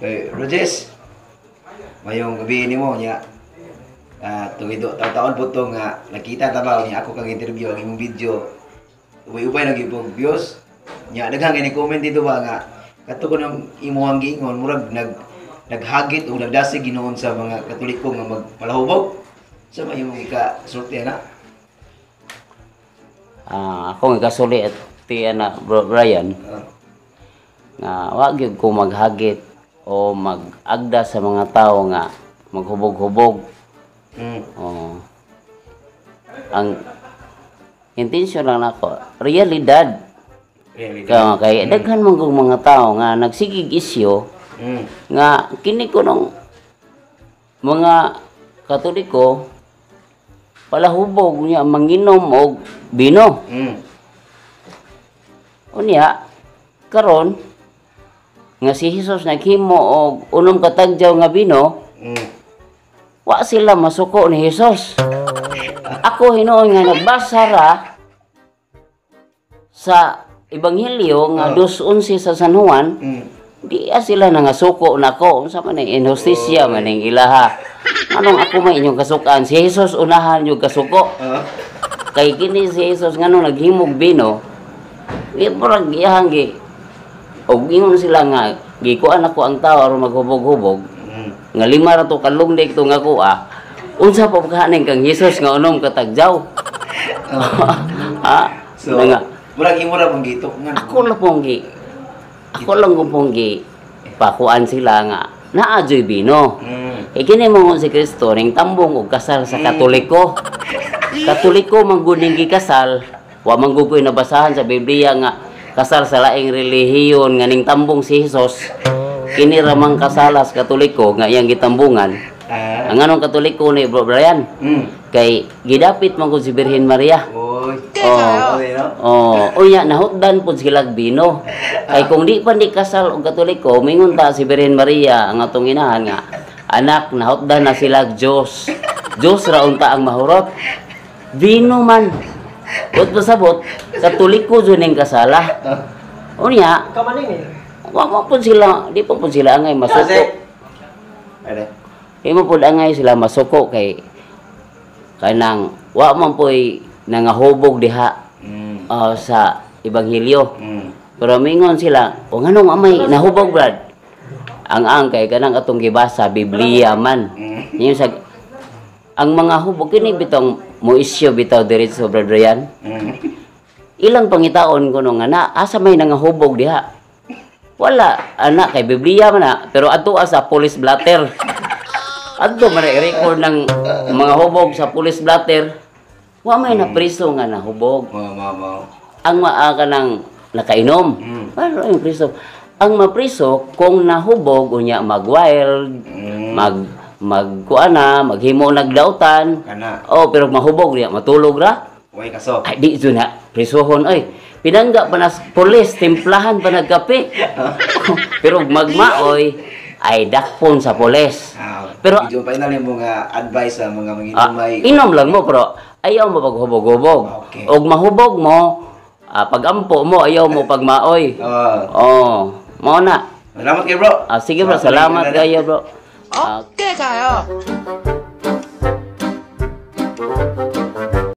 Kay Rojes, mayong gabi ni mo niya. Ah, tuwido taon-taon po to nga nakita ta ba niya ako kang interview ang imong video. Ubay-ubay nag ipong views. Nya daghang ini comment dito ba nga kato ko nang imuhang giingon murag nag naghagit o nagdasig ginoon sa mga katoliko nga magpalahubog. Sa may imong ika sulti na. Ah, ako nga kasuli at ti na bro Brian Ah, nga wa gyud ko maghagit o mag-agda sa mga tao nga maghubog-hubog. mm. Oh. Ang intention lang nako, realidad. Really. Kaya kay daghan man kong mga tao nga nagsigig isyo Mm. nga kini ko nung mga katoliko palahubog niya manginom og bino. Mm. Unya karon nga si Jesus naghimo og unom ka tagjaw nga bino, Mm. wa sila masuko ni Jesus. Ako hinuon nga nagbasa ra sa ebanghelyo nga 2:11 sa San Juan, Mm. di ah sila nangasuko nako unsa man ni injustisya man ning ilaha. Anong ako may inyong kasukan? Si Jesus unahan yung kasuko. Ah. Kay kini si Jesus nganong naghimog bino, di murag iyang gi og ingon sila nga gikuan ako ang tao aron maghubog-hubog Mm. nga lima ra to kalungdik to nga kuha. Unsa pa kaning kang Jesus nga unom katagjaw? ha? So, nga murag imo ra mong gitok nga. ako lang pong gi ako lang pong gi pakuan sila nga naa joy bino. Mm. E kini mo si Kristo ring tambong og kasal sa Katoliko. Katoliko man gud ning gikasal, wa man gud ko'y nabasahan sa Biblia nga kasal sa laing relihiyon nga ning tambong si Hesus. Kini ra man kasalas Katoliko nga iyang gitambungan. Ah. Ang anong Katoliko ni Bro Brian Mm. kay gidapit man gud si Birhen Maria. Oy. Oh. No? Oh, unya nahutdan pud sila og bino. Kay kung di pa di kasal og Katoliko, mingon ta si Birhen Maria ang atong inahan nga anak nahutdan na sila Dios. Dios ra unta ang mahurot. Bino man. Ut pasabot, Katoliko jud ning kasala. Unya, Kamaning eh. wa mo sila, di pa pud sila angay masuko. Ada. Di mo pud angay sila masuko kay kanang wa man po'y nangahubog diha Mm. ah, sa ebanghelyo. Mm. Pero mingon sila, o nganong amay nahubog brad? Ang ang kay kanang atong gibasa Biblia man. Mm. Yung sa ang mga hubog kini bitong mo isyo bitaw diretso brad Ryan. Mm. Ilang pangitaon ko nung ana asa may nangahubog diha. Wala ana kay Biblia man na pero adto sa police blatter. Adto man na record ng mga hubog sa police blatter. Wa may na priso nga nahubog ang maaga ng nakainom. Mm. Ano ang priso? Ang mapriso kung nahubog unya mag-wild, Mm. mag magkuana, maghimo nagdautan. Oh, pero mahubog niya, matulog ra. Way kaso. Ay di ito na prisohon oy. Pinangga pa nas pulis, timplahan pa nagkape. pero magmaoy ay dakpon sa pulis. Ah, Pero- medyo pa na yung mga advice sa mga mga Ah, inumay. inom lang mo pero ayaw mo paghubog-hubog. Okay. Og mahubog mo, ah, pagampo mo ayaw mo pagmaoy. Ah, Oh, mo na. salamat kay bro. Ah, sige bro, Sa salamat na- kayo bro. Ah, Okay kayo.